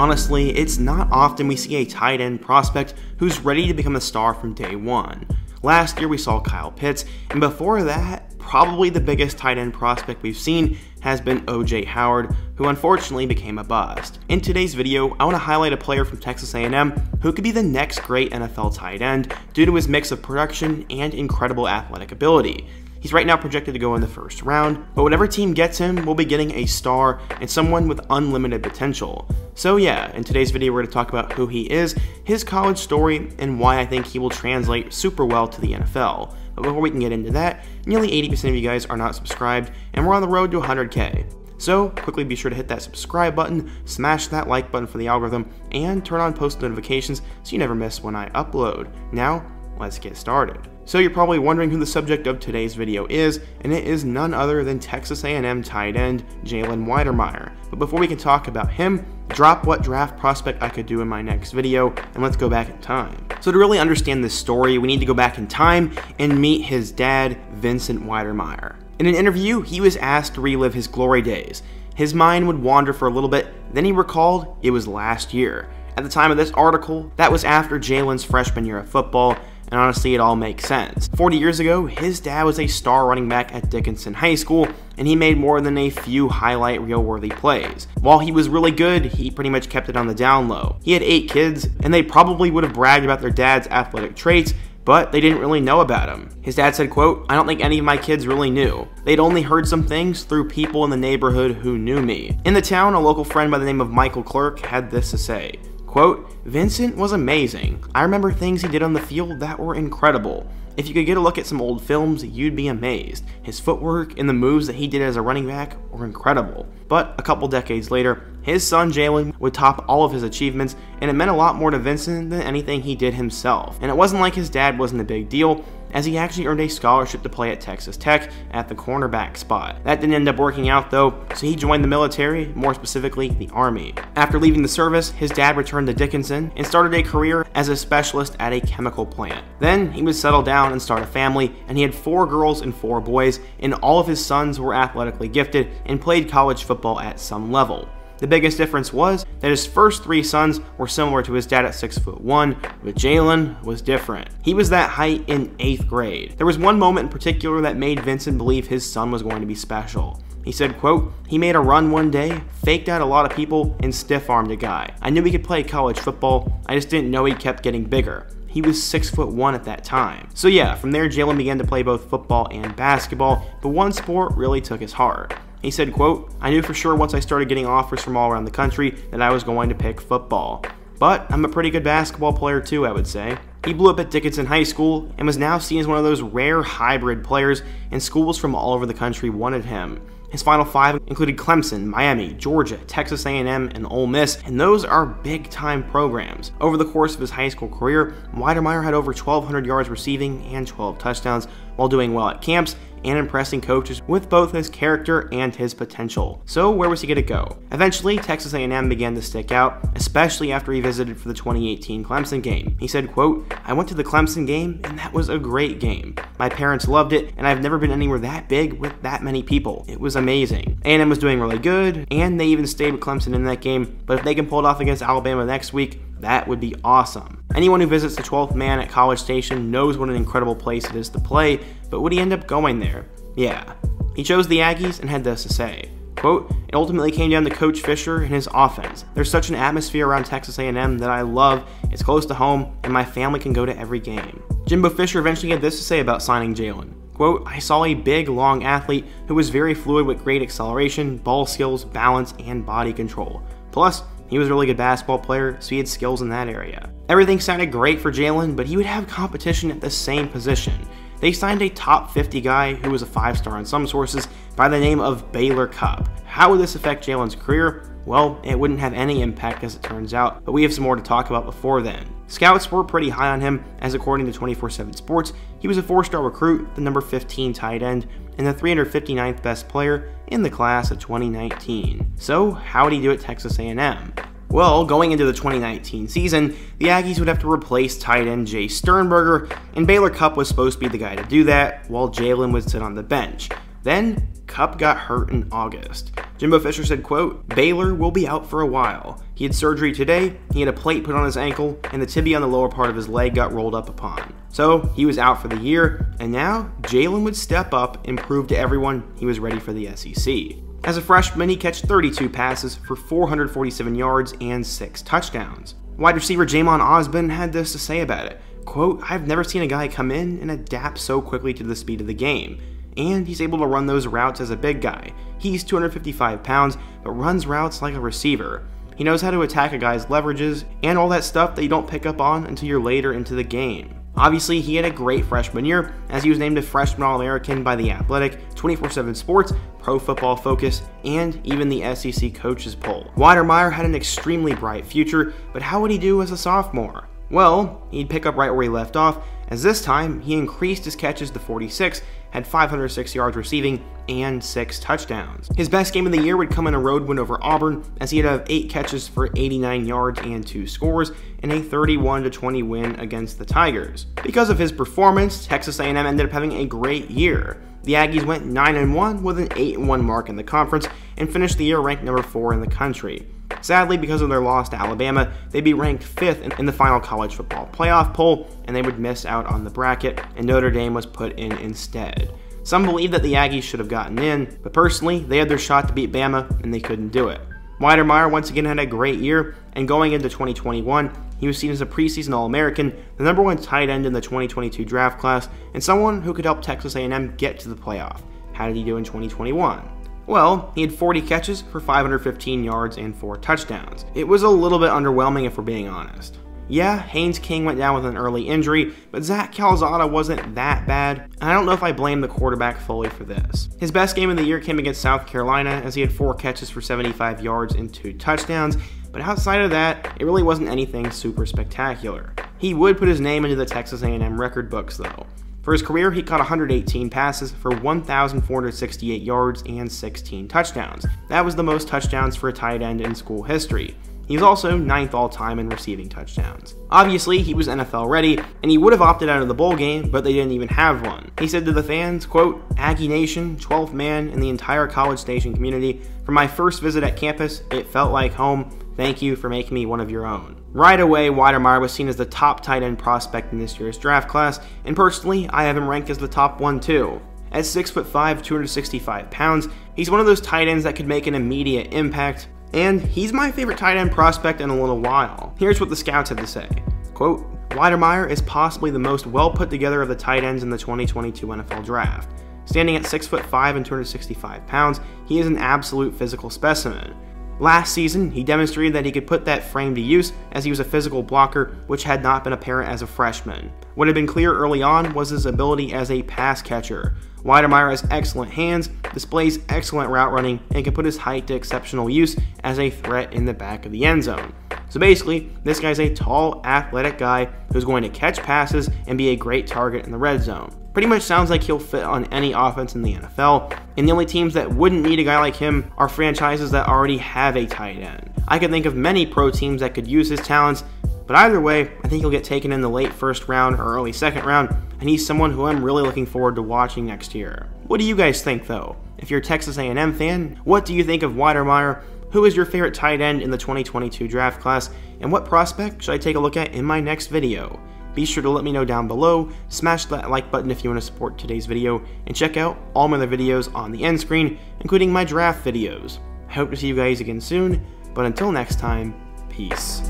Honestly, it's not often we see a tight end prospect who's ready to become a star from day one. Last year we saw Kyle Pitts, and before that, probably the biggest tight end prospect we've seen has been OJ Howard, who unfortunately became a bust. In today's video, I want to highlight a player from Texas A&M who could be the next great NFL tight end due to his mix of production and incredible athletic ability. He's right now projected to go in the first round, but whatever team gets him will be getting a star and someone with unlimited potential. So yeah, in today's video we're going to talk about who he is, his college story, and why I think he will translate super well to the NFL. But before we can get into that, nearly 80% of you guys are not subscribed, and we're on the road to 100k. So, quickly be sure to hit that subscribe button, smash that like button for the algorithm, and turn on post notifications so you never miss when I upload. Now, let's get started. So you're probably wondering who the subject of today's video is, and it is none other than Texas A&M tight end Jalen Wydermyer. But before we can talk about him, drop what draft prospect I could do in my next video, and let's go back in time. So to really understand this story, we need to go back in time and meet his dad, Vincent Wydermyer. In an interview, he was asked to relive his glory days. His mind would wander for a little bit, then he recalled it was last year. At the time of this article, that was after Jalen's freshman year of football, and honestly, it all makes sense. 40 years ago, his dad was a star running back at Dickinson High School, and he made more than a few highlight reel worthy plays. While he was really good, he pretty much kept it on the down low. He had eight kids, and they probably would have bragged about their dad's athletic traits, but they didn't really know about him. His dad said, quote, I don't think any of my kids really knew. They'd only heard some things through people in the neighborhood who knew me. In the town, a local friend by the name of Michael Clerk had this to say, Quote, Vincent was amazing. I remember things he did on the field that were incredible. If you could get a look at some old films, you'd be amazed. His footwork and the moves that he did as a running back were incredible. But a couple decades later, his son Jalen would top all of his achievements, and it meant a lot more to Vincent than anything he did himself. And it wasn't like his dad wasn't a big deal, as he actually earned a scholarship to play at Texas Tech at the cornerback spot. That didn't end up working out though, so he joined the military, more specifically the Army. After leaving the service, his dad returned to Dickinson and started a career as a specialist at a chemical plant. Then he would settle down and start a family, and he had four girls and four boys, and all of his sons were athletically gifted and played college football at some level. The biggest difference was that his first three sons were similar to his dad at 6 foot 1, but Jalen was different. He was that height in 8th grade. There was one moment in particular that made Vincent believe his son was going to be special. He said, quote, he made a run one day, faked out a lot of people, and stiff-armed a guy. I knew he could play college football, I just didn't know he kept getting bigger. He was 6 foot 1 at that time. So yeah, from there Jalen began to play both football and basketball, but one sport really took his heart. He said, quote, I knew for sure once I started getting offers from all around the country that I was going to pick football. But I'm a pretty good basketball player too, I would say. He blew up at Dickinson High School and was now seen as one of those rare hybrid players, and schools from all over the country wanted him. His final five included Clemson, Miami, Georgia, Texas A&M, and Ole Miss, and those are big-time programs. Over the course of his high school career, Wydermyer had over 1,200 yards receiving and 12 touchdowns, while doing well at camps and impressing coaches with both his character and his potential. So where was he going to go? Eventually, Texas A&M began to stick out, especially after he visited for the 2018 Clemson game. He said, quote, I went to the Clemson game and that was a great game. My parents loved it and I've never been anywhere that big with that many people. It was amazing. A&M was doing really good and they even stayed with Clemson in that game, but if they can pull it off against Alabama next week, that would be awesome. Anyone who visits the 12th man at College Station knows what an incredible place it is to play, but would he end up going there? Yeah. He chose the Aggies and had this to say. Quote, it ultimately came down to Coach Fisher and his offense. There's such an atmosphere around Texas A&M that I love, it's close to home, and my family can go to every game. Jimbo Fisher eventually had this to say about signing Jalen. Quote, I saw a big, long athlete who was very fluid with great acceleration, ball skills, balance, and body control. Plus, he was a really good basketball player, so he had skills in that area. Everything sounded great for Jalen, but he would have competition at the same position. They signed a top 50 guy who was a five star in some sources by the name of Baylor Cupp. How would this affect Jalen's career? Well, it wouldn't have any impact as it turns out, but we have some more to talk about before then. Scouts were pretty high on him, as according to 24 7 Sports, he was a four star recruit, the number 15 tight end, and the 359th best player in the class of 2019. So, how would he do at Texas A&M? Well, going into the 2019 season, the Aggies would have to replace tight end Jace Sternberger, and Baylor Cupp was supposed to be the guy to do that, while Jalen would sit on the bench. Then, Cupp got hurt in August. Jimbo Fisher said, quote, Baylor will be out for a while. He had surgery today, he had a plate put on his ankle, and the tibia on the lower part of his leg got rolled up upon. So he was out for the year, and now Jalen would step up and prove to everyone he was ready for the SEC. As a freshman, he catched 32 passes for 447 yards and 6 touchdowns. Wide receiver Jhamon Ausbon had this to say about it. Quote, I've never seen a guy come in and adapt so quickly to the speed of the game and he's able to run those routes as a big guy. He's 255 pounds, but runs routes like a receiver. He knows how to attack a guy's leverages and all that stuff that you don't pick up on until you're later into the game. Obviously, he had a great freshman year, as he was named a freshman All American by The Athletic, 24 7 Sports, Pro Football Focus, and even the SEC Coaches Poll. Wydermyer had an extremely bright future, but how would he do as a sophomore? Well, he'd pick up right where he left off, as this time he increased his catches to 46, had 506 yards receiving, and 6 touchdowns. His best game of the year would come in a road win over Auburn, as he'd have 8 catches for 89 yards and 2 scores, in a 31-20 win against the Tigers. Because of his performance, Texas A&M ended up having a great year. The Aggies went 9-1 with an 8-1 mark in the conference, and finished the year ranked number 4 in the country. Sadly, because of their loss to Alabama, they'd be ranked 5th in the final college football playoff poll, and they would miss out on the bracket, and Notre Dame was put in instead. Some believe that the Aggies should have gotten in, but personally, they had their shot to beat Bama, and they couldn't do it. Wydermyer once again had a great year, and going into 2021, he was seen as a preseason All-American, the number one tight end in the 2022 draft class, and someone who could help Texas A&M get to the playoff. How did he do in 2021? Well, he had 40 catches for 515 yards and 4 touchdowns. It was a little bit underwhelming if we're being honest. Yeah, Haynes King went down with an early injury, but Zach Calzada wasn't that bad, and I don't know if I blame the quarterback fully for this. His best game of the year came against South Carolina, as he had 4 catches for 75 yards and 2 touchdowns, but outside of that, it really wasn't anything super spectacular. He would put his name into the Texas A&M record books though. For his career, he caught 118 passes for 1,468 yards and 16 touchdowns. That was the most touchdowns for a tight end in school history. He's also ninth all time in receiving touchdowns. Obviously, he was NFL ready, and he would have opted out of the bowl game, but they didn't even have one. He said to the fans, quote, Aggie Nation, 12th man in the entire College Station community, from my first visit at campus, it felt like home. Thank you for making me one of your own. Right away, Wydermyer was seen as the top tight end prospect in this year's draft class, and personally, I have him ranked as the top one too. At 6'5, 265 pounds, he's one of those tight ends that could make an immediate impact, and he's my favorite tight end prospect in a little while. Here's what the scouts had to say. Quote, Wydermyer is possibly the most well put together of the tight ends in the 2022 NFL Draft. Standing at 6'5 and 265 pounds, he is an absolute physical specimen. Last season, he demonstrated that he could put that frame to use as he was a physical blocker, which had not been apparent as a freshman. What had been clear early on was his ability as a pass catcher. Wydermyer has excellent hands, displays excellent route running, and can put his height to exceptional use as a threat in the back of the end zone. So basically, this guy's a tall, athletic guy who's going to catch passes and be a great target in the red zone. Pretty much sounds like he'll fit on any offense in the NFL, and the only teams that wouldn't need a guy like him are franchises that already have a tight end. I can think of many pro teams that could use his talents, but either way, I think he'll get taken in the late first round or early second round, and he's someone who I'm really looking forward to watching next year. What do you guys think though? If you're a Texas A&M fan, what do you think of Wydermyer? Who is your favorite tight end in the 2022 draft class? And what prospect should I take a look at in my next video? Be sure to let me know down below, smash that like button if you want to support today's video, and check out all my other videos on the end screen, including my draft videos. I hope to see you guys again soon, but until next time, peace.